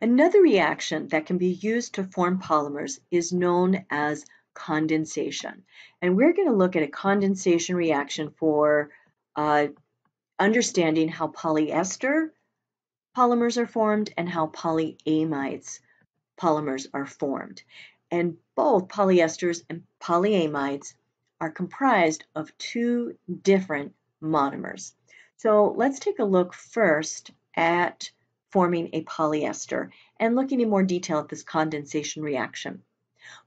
Another reaction that can be used to form polymers is known as condensation. And we're going to look at a condensation reaction for uh, understanding how polyester polymers are formed and how polyamides polymers are formed. And both polyesters and polyamides are comprised of two different monomers. So let's take a look first at forming a polyester and looking in more detail at this condensation reaction.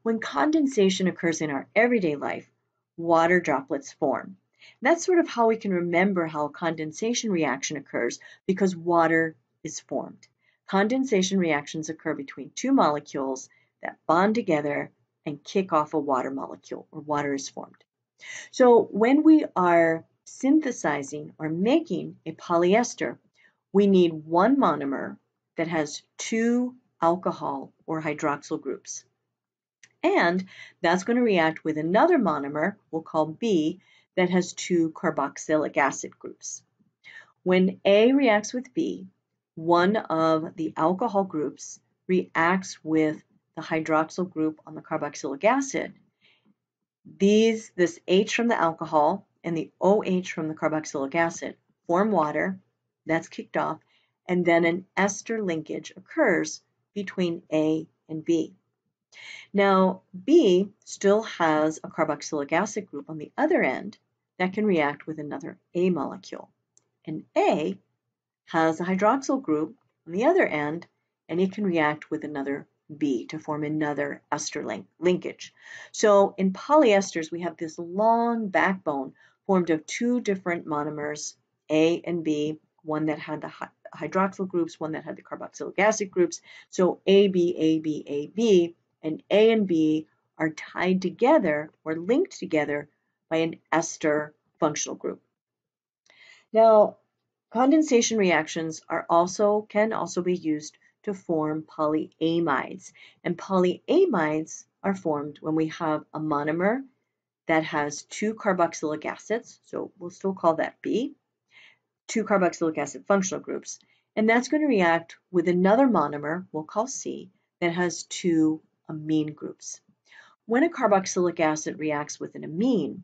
When condensation occurs in our everyday life, water droplets form. That's sort of how we can remember how a condensation reaction occurs because water is formed. Condensation reactions occur between two molecules that bond together and kick off a water molecule or water is formed. So when we are synthesizing or making a polyester, we need one monomer that has two alcohol or hydroxyl groups. And that's going to react with another monomer we'll call B that has two carboxylic acid groups. When A reacts with B, one of the alcohol groups reacts with the hydroxyl group on the carboxylic acid. These, this H from the alcohol and the OH from the carboxylic acid form water, that's kicked off, and then an ester linkage occurs between A and B. Now, B still has a carboxylic acid group on the other end that can react with another A molecule. And A has a hydroxyl group on the other end, and it can react with another B to form another ester link linkage. So in polyesters, we have this long backbone formed of two different monomers, A and B, one that had the hydroxyl groups, one that had the carboxylic acid groups. So AB, AB, AB and A and B are tied together or linked together by an ester functional group. Now, condensation reactions are also can also be used to form polyamides. And polyamides are formed when we have a monomer that has two carboxylic acids, so we'll still call that B, two carboxylic acid functional groups, and that's going to react with another monomer, we'll call C, that has two amine groups. When a carboxylic acid reacts with an amine,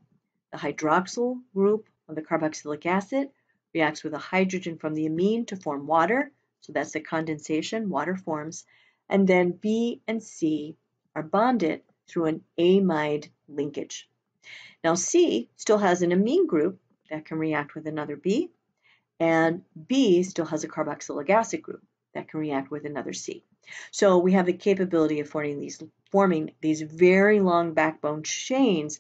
the hydroxyl group of the carboxylic acid reacts with a hydrogen from the amine to form water, so that's the condensation, water forms, and then B and C are bonded through an amide linkage. Now C still has an amine group that can react with another B, and B still has a carboxylic acid group that can react with another C. So we have the capability of forming these, forming these very long backbone chains,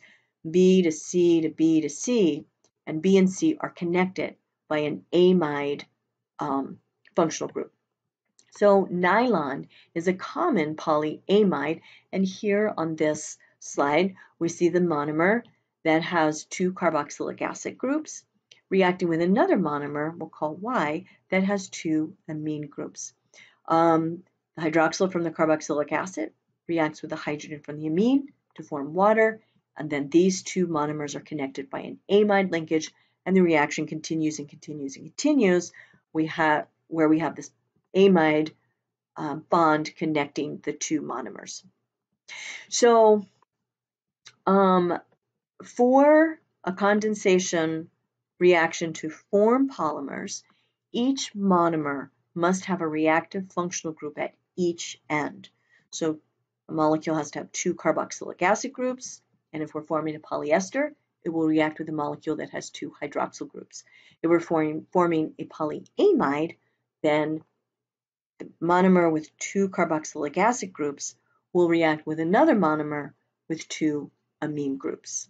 B to C to B to C, and B and C are connected by an amide um, functional group. So nylon is a common polyamide, and here on this slide, we see the monomer that has two carboxylic acid groups reacting with another monomer we'll call Y that has two amine groups. Um, the hydroxyl from the carboxylic acid reacts with the hydrogen from the amine to form water, and then these two monomers are connected by an amide linkage, and the reaction continues and continues and continues. We have where we have this amide um, bond connecting the two monomers. So, um, for a condensation reaction to form polymers, each monomer must have a reactive functional group at each end. So a molecule has to have two carboxylic acid groups, and if we're forming a polyester, it will react with a molecule that has two hydroxyl groups. If we're forming, forming a polyamide, then the monomer with two carboxylic acid groups will react with another monomer with two amine groups.